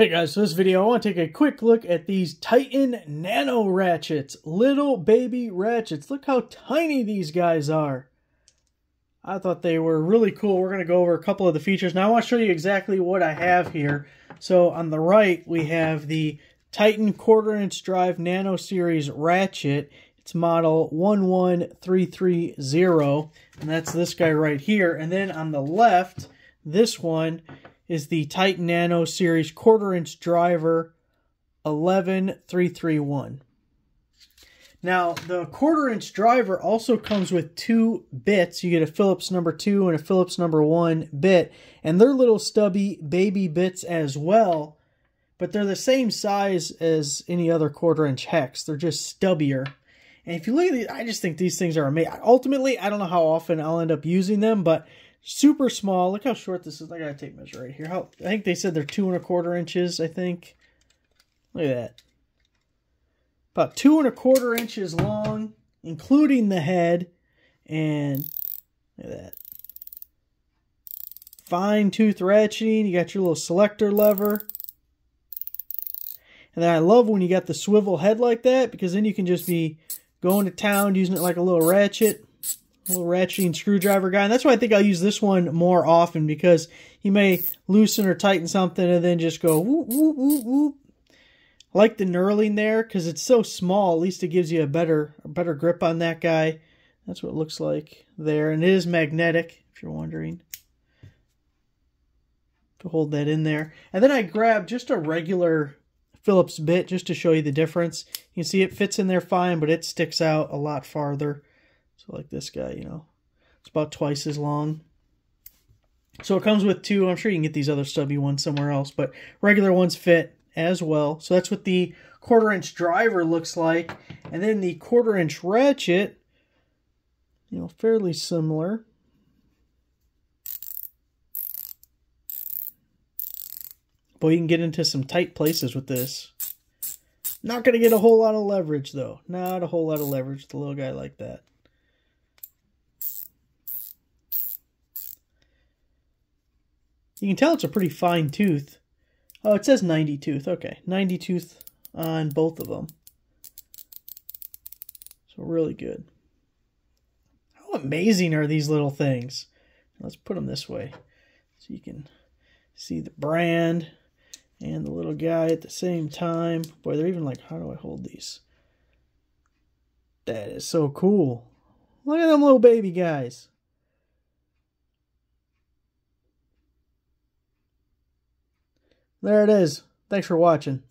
Hey guys, so this video I want to take a quick look at these Titan Nano Ratchets. Little baby ratchets. Look how tiny these guys are. I thought they were really cool. We're going to go over a couple of the features. Now I want to show you exactly what I have here. So on the right we have the Titan quarter inch drive Nano Series ratchet. It's model 11330 and that's this guy right here. And then on the left, this one is the Titan Nano Series quarter inch driver 11331. Now, the quarter inch driver also comes with two bits. You get a Phillips number two and a Phillips number one bit, and they're little stubby baby bits as well, but they're the same size as any other quarter inch hex. They're just stubbier. And if you look at these, I just think these things are amazing. Ultimately, I don't know how often I'll end up using them, but super small. Look how short this is. I gotta take measure right here. How I think they said they're two and a quarter inches. I think. Look at that. About two and a quarter inches long, including the head, and look at that. Fine tooth ratcheting. You got your little selector lever. And then I love when you got the swivel head like that because then you can just be going to town using it like a little ratchet little ratcheting screwdriver guy. And that's why I think I'll use this one more often because he may loosen or tighten something and then just go whoop, whoop, whoop, whoop. I like the knurling there because it's so small. At least it gives you a better, a better grip on that guy. That's what it looks like there. And it is magnetic, if you're wondering. To hold that in there. And then I grab just a regular Phillips bit just to show you the difference. You can see it fits in there fine, but it sticks out a lot farther. Like this guy, you know, it's about twice as long. So it comes with two. I'm sure you can get these other stubby ones somewhere else, but regular ones fit as well. So that's what the quarter inch driver looks like. And then the quarter inch ratchet, you know, fairly similar. But you can get into some tight places with this. Not going to get a whole lot of leverage, though. Not a whole lot of leverage with a little guy like that. You can tell it's a pretty fine tooth. Oh, it says 90 tooth. Okay, 90 tooth on both of them. So really good. How amazing are these little things? Let's put them this way so you can see the brand and the little guy at the same time. Boy, they're even like, how do I hold these? That is so cool. Look at them little baby guys. There it is. Thanks for watching.